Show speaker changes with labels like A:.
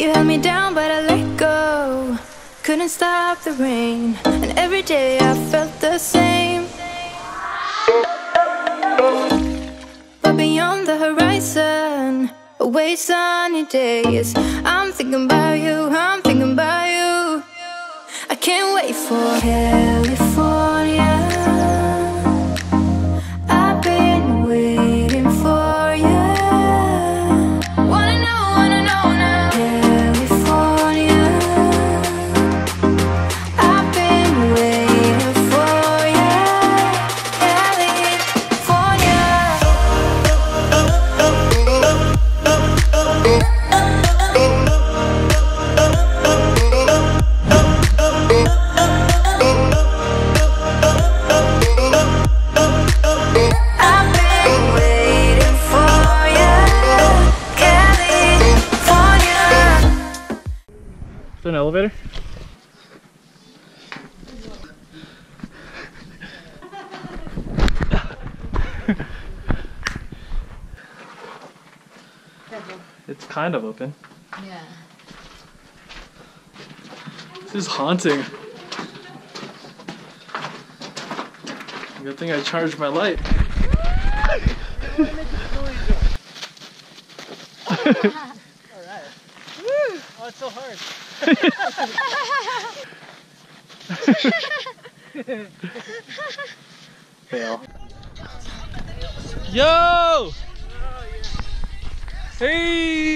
A: me down, but I let go. Couldn't stop the rain, and every day I felt the same. But beyond the horizon, away sunny days. I'm thinking about you, I'm
B: Is there an elevator? it's kind of open.
C: Yeah.
B: This is haunting. Good thing I charged my light.
D: Oh, it's so hard.
B: Fail. Yo! Hey!